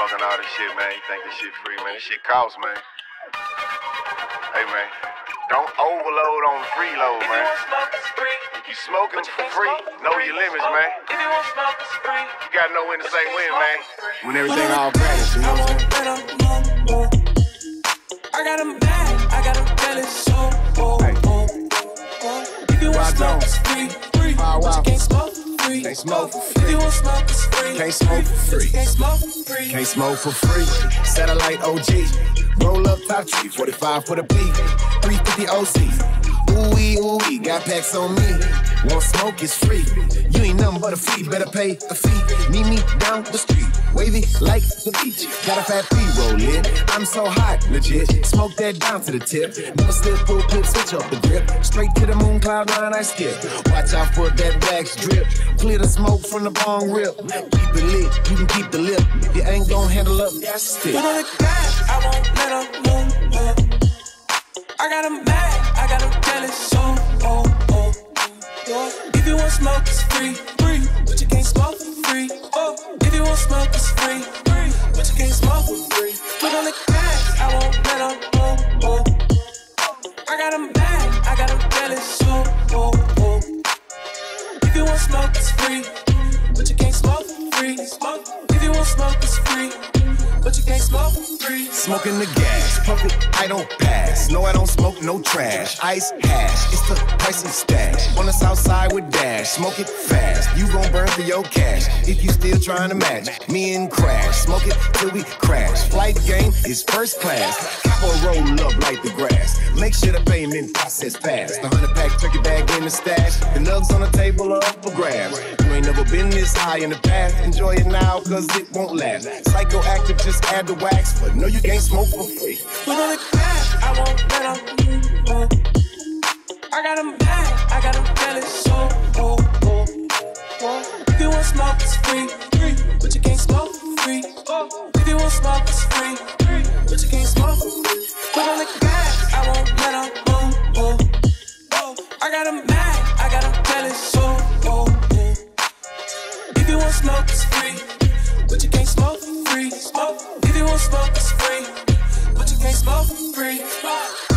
smoking all this shit, man. You think this shit free, man? This shit costs, man. Hey, man. Don't overload on the freeload, man. You smoking for free. Know your limits, man. You gotta know when to say when, man. When everything all crash, you know Can't smoke for If you smoke, free. Can't smoke for free. Can't smoke for free. Can't smoke for free. Satellite OG. Roll up top tree. 45 for the P. 350 OC. Ooh wee, ooh wee. Got packs on me. Want smoke, it's free. You ain't nothing but a flea. Better pay a fee. Meet me down the street. Wavy like the beach. Got a fat P roll in. I'm so hot, legit. Smoke that down to the tip. Never slip, full clip, switch up the grip. Straight to the moon cloud line, I skip. Watch out for that wax drip. Clear the smoke from the bong rip. Keep it lit, you can keep the lip. If you ain't gon' handle up, that's the gas, I won't let uh. I got them mad, you want smoke, it's free, free. But you can't smoke for free. Oh, if you want smoke, it's free, free. But you can't smoke for free. Put on the gas, I won't let them move. Oh, oh. I got them mad, I got them jealous, so oh, oh. If you want smoke, it's free. But you can't smoke for free. Smoke. If you want smoke, it's free. But you can't. Smoking the gas, puff I don't pass. No, I don't smoke no trash. Ice hash, it's the price of stash. On the south side with dash, smoke it fast. You gon' burn for your cash if you still trying to match. Me and crash, smoke it till we crash. Flight game is first class. Cop roll up like the grass. Make sure the payment process fast. The hundred pack in the stash. The nugs on the table are up for grabs. You ain't never been this high in the past. Enjoy it now, cause it won't last. Psychoactive, just add the wax. But no, you can't smoke for free. Put on the gas, I won't let them. I got them mad, I got them jealous, so oh, oh, oh. If you want smoke, it's free, free. But you can't smoke free. If you want smoke, it's free, free. But you can't smoke. Put on the gas, I won't let them. I got them mad, I got them jealous, so oh. If you want smoke, it's free. But you can't smoke for free. Smoke. If you want smoke, it's free. But you can't smoke for free.